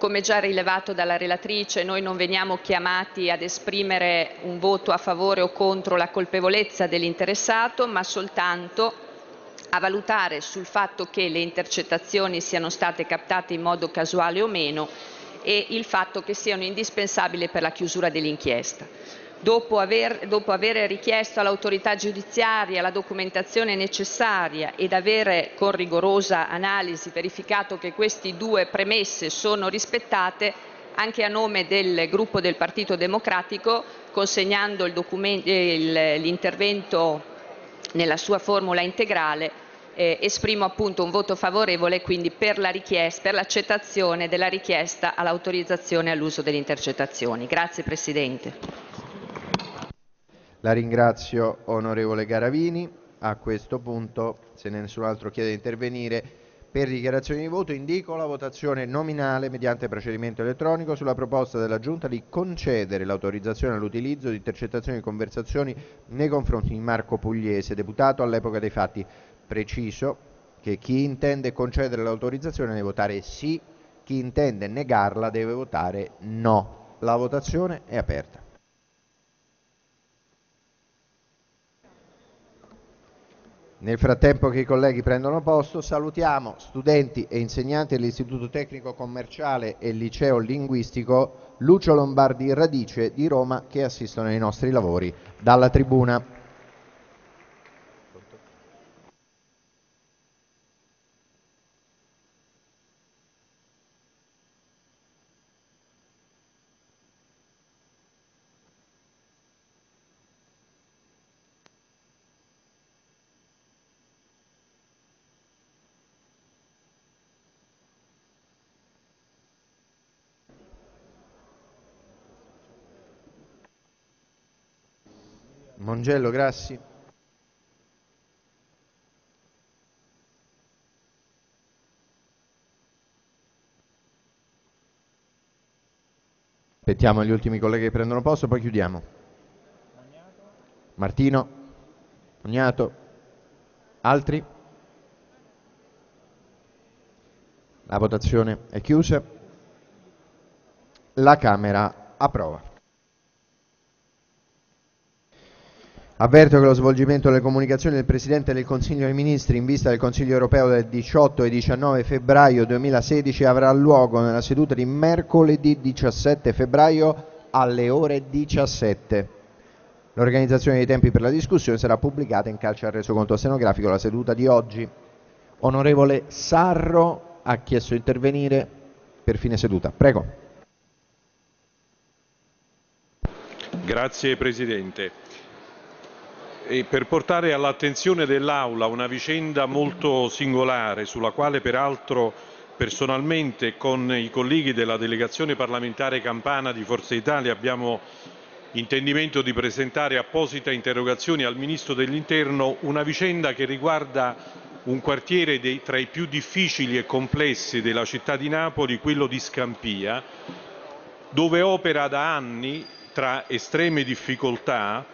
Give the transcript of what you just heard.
come già rilevato dalla relatrice, noi non veniamo chiamati ad esprimere un voto a favore o contro la colpevolezza dell'interessato, ma soltanto a valutare sul fatto che le intercettazioni siano state captate in modo casuale o meno e il fatto che siano indispensabili per la chiusura dell'inchiesta. Dopo aver, dopo aver, richiesto all'autorità giudiziaria la documentazione necessaria ed avere con rigorosa analisi verificato che queste due premesse sono rispettate, anche a nome del gruppo del Partito Democratico, consegnando l'intervento nella sua formula integrale, eh, esprimo appunto un voto favorevole quindi per l'accettazione della richiesta all'autorizzazione all'uso delle intercettazioni. Grazie Presidente. La ringrazio onorevole Garavini. A questo punto, se nessun altro chiede di intervenire, per dichiarazione di voto indico la votazione nominale mediante procedimento elettronico sulla proposta della Giunta di concedere l'autorizzazione all'utilizzo di intercettazioni e conversazioni nei confronti di Marco Pugliese, deputato all'epoca dei fatti. Preciso che chi intende concedere l'autorizzazione deve votare sì, chi intende negarla deve votare no. La votazione è aperta. Nel frattempo che i colleghi prendono posto, salutiamo studenti e insegnanti dell'Istituto Tecnico Commerciale e Liceo Linguistico Lucio Lombardi Radice di Roma che assistono ai nostri lavori dalla tribuna. Mongello, Grassi. Aspettiamo gli ultimi colleghi che prendono posto, poi chiudiamo. Martino, Ognato, altri? La votazione è chiusa. La Camera approva. Avverto che lo svolgimento delle comunicazioni del Presidente del Consiglio dei Ministri in vista del Consiglio europeo del 18 e 19 febbraio 2016 avrà luogo nella seduta di mercoledì 17 febbraio alle ore 17. L'organizzazione dei tempi per la discussione sarà pubblicata in calcio al resoconto stenografico della seduta di oggi. Onorevole Sarro ha chiesto di intervenire per fine seduta. Prego. Grazie Presidente per portare all'attenzione dell'Aula una vicenda molto singolare sulla quale peraltro personalmente con i colleghi della delegazione parlamentare campana di Forza Italia abbiamo intendimento di presentare apposita interrogazioni al Ministro dell'Interno una vicenda che riguarda un quartiere dei, tra i più difficili e complessi della città di Napoli, quello di Scampia, dove opera da anni tra estreme difficoltà